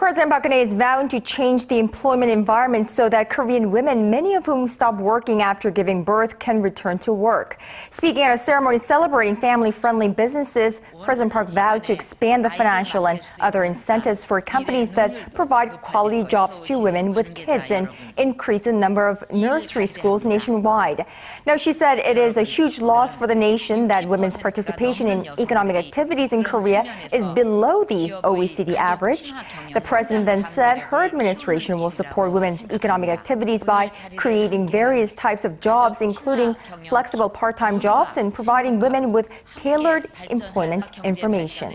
President Park Geun-hye is vowing to change the employment environment so that Korean women, many of whom stop working after giving birth, can return to work. Speaking at a ceremony celebrating family-friendly businesses, President Park vowed to expand the financial and other incentives for companies that provide quality jobs to women with kids and increase the number of nursery schools nationwide. Now, she said it is a huge loss for the nation that women's participation in economic activities in Korea is below the OECD average. The president then said her administration will support women's economic activities by creating various types of jobs, including flexible part-time jobs and providing women with tailored employment information.